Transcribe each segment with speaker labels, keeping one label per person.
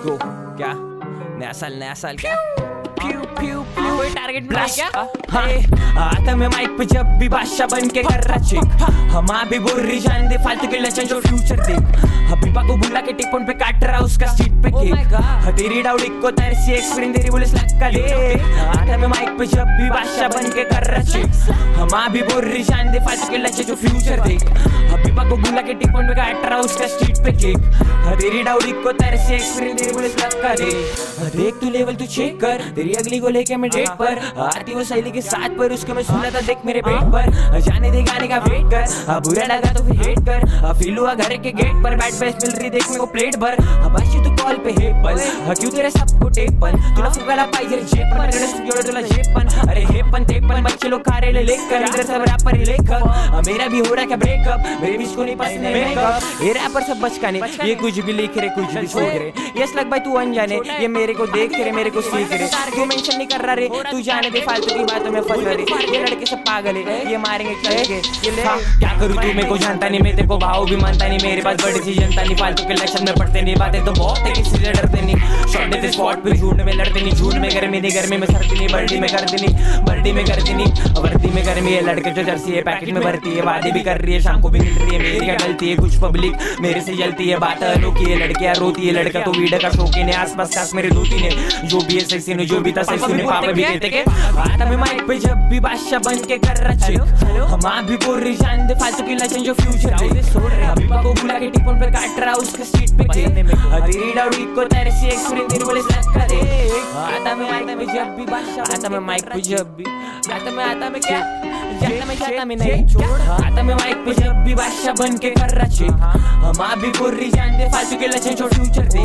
Speaker 1: go. Ka? Nasal nasal ka प्यू प्यू प्यू कोई target blast हाँ आता मैं माइक पे जब भी बादशाह बन के कर रहा चेक हम भी बोल रही जान दे फालतू के लचन जो फ्यूचर देख. हबीबा को बुला के टिक पे काट रहा उसका सीट पे केक हाँ, तेरी को तेरे से एक्सपीरियंस तेरी पुलिस लक्का दे आता मैं माइक पे जब भी बादशाह बन के कर रहा चेक हम भी बोल रही जान दे फालतू के लचन जो फ्यूचर देख. हबीबा को बुला के टिक पे काट रहा उसका सीट पे केक हाँ, तेरी डाउडी को तेरे से एक्सपीरियंस तेरी पुलिस लक्का दे हाँ, देख तू लेवल तू चेक कर. तेरी अगली को लेके मैं डेट पर आती वो सहेली के साथ पर उसको मैं सुना था देख मेरे पेट पर। जाने दे गाने का वेट कर अब बुरा लगा तो फिर हेट कर। फील हुआ घर के गेट पर बैट बेस्ट मिल रही देख मेरे को प्लेट भर। अब आशी तू कॉल पे हे पल क्यों तेरे सबको टेप पन तुला फुगाला जेब पण तेरे जोड़े तुला जेब पन अरे हे पन ते पन बच्चे लोग खा रहे लेख कर इधर सब रैपर ही लेखक मेरा भी हो रहा क्या ब्रेकअप मेरे बीच को नहीं पसंद है मेकअप ये रैपर सब बचकाने ये कुछ भी लिख रहे कुछ भी छोड़ रहे। यस लग भाई तू अनजाने। ये मेरे को देख रहे मेरे को सीख रहे। तू मेंशन नहीं कर रहा रे। तू जाने दे फालतू की बातों में फंस रहे ये लड़के सब पागल है। ये मारेंगे चलेंगे ये? ले। क्या करूँ? तू मेरे को जानता नहीं मैं तेरे को भाव भी मानता नहीं। मेरे पास बड़ी सी जनता नहीं फालतू के लक्षण में पड़ते नहीं। बातें तो बहुत है किसी से डरते नहीं। शॉट देते स्पॉट पे झूठ में लड़ते नहीं। झूठ में गर्मी नहीं गर्मी में सर्दी नहीं बर्डी में करती नहीं बर्डी में करती नहीं। वर्दी में गर्मी है लड़के जो जर्सी है पैकेट में भरती है वादी भी कर रही है शाम को भी मिल रही है। मेरी क्या गलती है? कुछ पब्लिक मेरे से जलती है। बात अनोखी है लड़कियाँ रोती है लड़का तो वीडियो का शौकीन है आसपास खास मेरे दो तीन है जो भी है सही ने जो भी था सही ने पापा भी कहते के आता मैं माइक पे जब भी बादशाह बन के कर रहा चेक हम भी बोल रही जान दे फालतू की लचन जो फ्यूचर है हबीबा को बुला के टिपोन पे काट रहा उसके सीट पे के तेरी डाउडी को तेरे से एक्सपीरियंस तेरी पुलिस लग करे। आता मैं माइक पे जब भी बादशाह आता मैं माइक पे जब भी। आता मैं आता मैं क्या? जाता मैं जाता मैं नहीं। छोड़ आता मैं माइक पे जब भी बादशाह बन के कर रहा चेक हम भी बोल रही जान दे फालतू के लचन जो फ्यूचर दे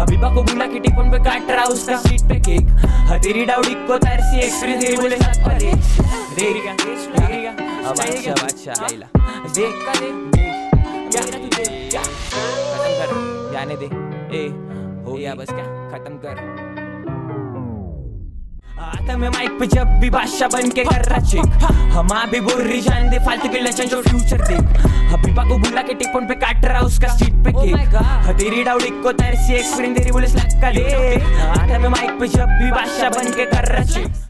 Speaker 1: हबीबा को बुला के टिपोन पे काट रहा उसका सीट पे केक तेरी डाउडी को तेरे से एक्सपीरियंस तेरी पुलिस लग देख क्या देख क्या अब अच्छा अच्छा आइला देख का दे क्या तू देख। क्या खत्म कर जाने दे। ए हो गया। बस क्या? खत्म कर। आता मैं माइक पे जब भी बादशाह बन के कर रहा चेक हम भी बोल रही जान दे फालतू के लचन जो फ्यूचर देख। हबीबा को बुला के टिपोन पे काट रहा उसका सीट पे केक तेरी डाउडी को तेरे से एक्सपीरियंस तेरी बोले लग का आता मैं माइक पे जब भी बादशाह बन के कर रहा चेक